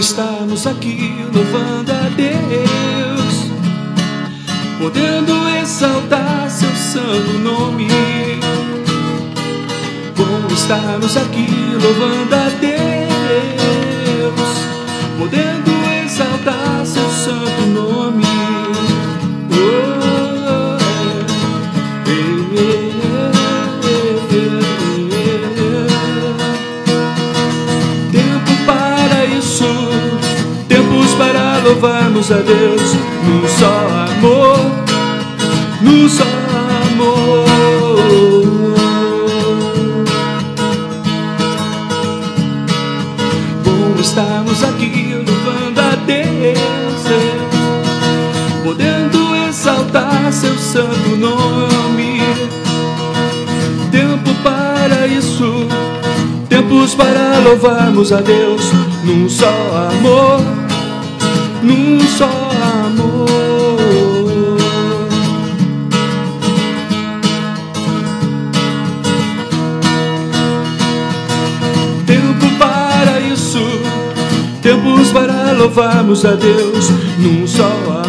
estamos aqui louvando a Deus, podendo exaltar seu santo nome. Bom estarmos aqui louvando a Deus, podendo louvarmos a Deus num só amor, num só amor. Bom estarmos aqui louvando a Deus, é, podendo exaltar seu santo nome. Tempo para isso, tempos para louvarmos a Deus num só amor, só amor. Tempo para isso, tempos para louvarmos a Deus num só amor,